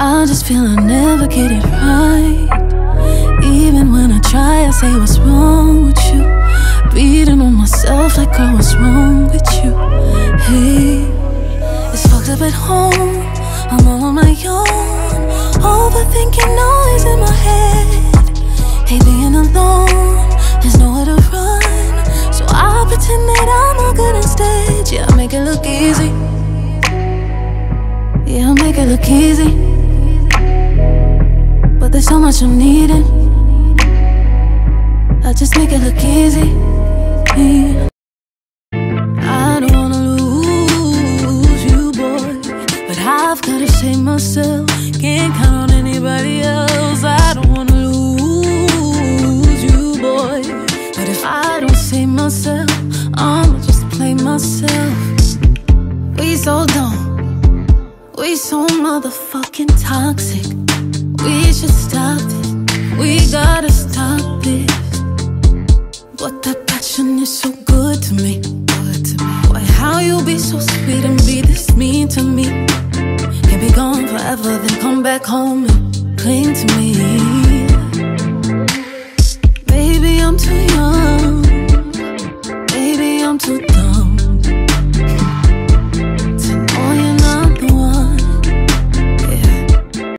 I just feel I never get it right. Even when I try, I say what's wrong with you. Beating on myself like I was wrong with you? Hey, it's fucked up at home. I'm all on my own. Overthinking noise in my head. Hate being alone. There's nowhere to run. So I pretend that I'm all good instead. Yeah, I make it look easy. Yeah, I make it look easy. But there's so much I'm needing. I just make it look easy. I don't wanna lose you, boy. But I've gotta save myself. Can't count on anybody else. I don't wanna lose you, boy. But if I don't save myself, I'ma just play myself. We so dumb. We so motherfucking toxic. We stop it. We gotta stop it. But that passion is so good to me. Good to me. Why, how you be so sweet and be this mean to me? Can be gone forever, then come back home and cling to me.